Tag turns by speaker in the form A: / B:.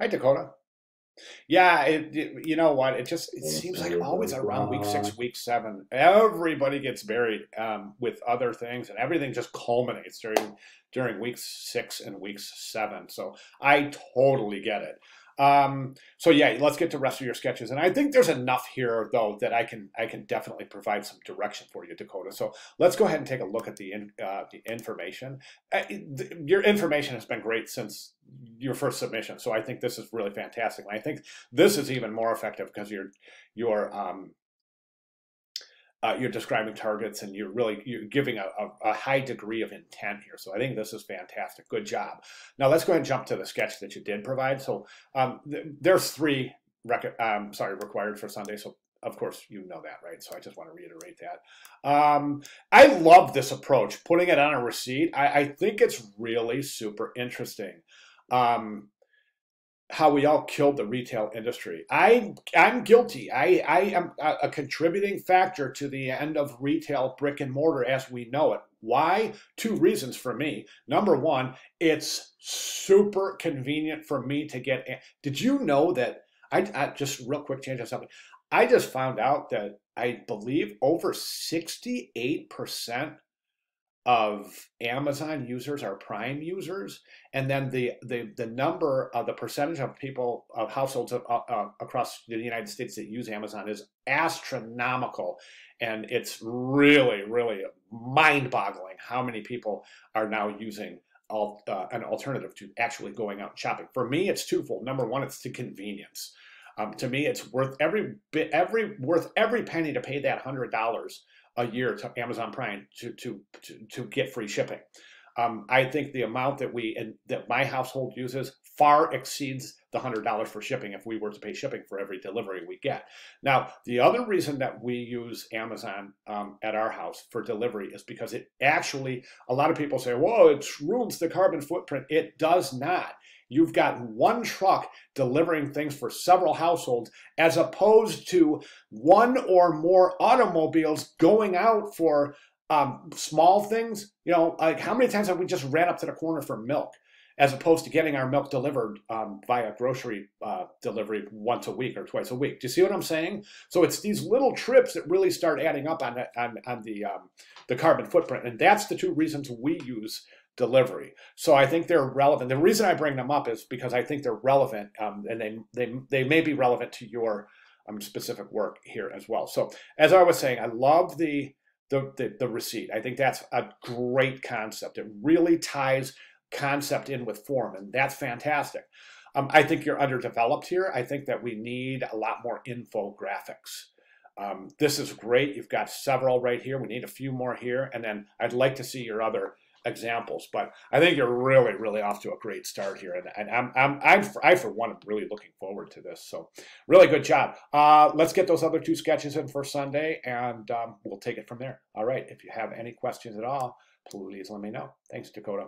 A: Hi, Dakota. Yeah, it, it- you know what? It just it seems like always around week six, week seven, everybody gets buried um, with other things, and everything just culminates during during weeks six and weeks seven. So I totally get it. Um, so yeah, let's get to rest of your sketches, and I think there's enough here though that I can I can definitely provide some direction for you, Dakota. So let's go ahead and take a look at the in, uh, the information. Uh, your information has been great since your first submission, so I think this is really fantastic. And I think this is even more effective because you're you're um, uh, you're describing targets and you're really you're giving a, a, a high degree of intent here. So I think this is fantastic. Good job. Now let's go ahead and jump to the sketch that you did provide. So um, th- there's three um, sorry required for Sunday. So of course you know that, right? So I just want to reiterate that. Um, I love this approach, putting it on a receipt. I, I think it's really super interesting. Um, how we all killed the retail industry. I I'm guilty. I I am a, contributing factor to the end of retail brick and mortar as we know it. Why? Two reasons for me. Number one, it's super convenient for me to get. in. Did you know that? I, I just real quick change on something. I just found out that I believe over sixty eight percent of Amazon users are Prime users, and then the the the number of the percentage of people of households uh, uh, across the United States that use Amazon is astronomical, and it's really really mind-boggling how many people are now using. Uh, an alternative to actually going out and shopping. For me, it's twofold. Number one, it's the convenience. Um, to me, it's worth every bit, every worth every penny to pay that hundred dollars a year to Amazon Prime to to to, to get free shipping. Um, I think the amount that we and that my household uses far exceeds the hundred dollars for shipping if we were to pay shipping for every delivery we get. Now, the other reason that we use Amazon um, at our house for delivery is because it actually a lot of people say, "Whoa, it ruins the carbon footprint." It does not. You've got one truck delivering things for several households as opposed to one or more automobiles going out for um, small things. You know, like how many times have we just ran up to the corner for milk as opposed to getting our milk delivered um, via grocery uh, delivery once a week or twice a week? Do you see what I'm saying? So it's these little trips that really start adding up on, on, on the, um, the carbon footprint. And that's the two reasons we use delivery. So I think they're relevant. The reason I bring them up is because I think they're relevant, um, and they they they may be relevant to your um, specific work here as well. So as I was saying, I love the the, the the receipt. I think that's a great concept. It really ties concept in with form, and that's fantastic. Um, I think you're underdeveloped here. I think that we need a lot more infographics. Um, this is great. You've got several right here. We need a few more here, and then I'd like to see your other examples. But I think you're really, really off to a great start here, and, and I'm, I'm, I'm, I for one, am really looking forward to this. So, really good job. Uh, let's get those other two sketches in for Sunday, and um, we'll take it from there. All right. If you have any questions at all, please let me know. Thanks, Dakota.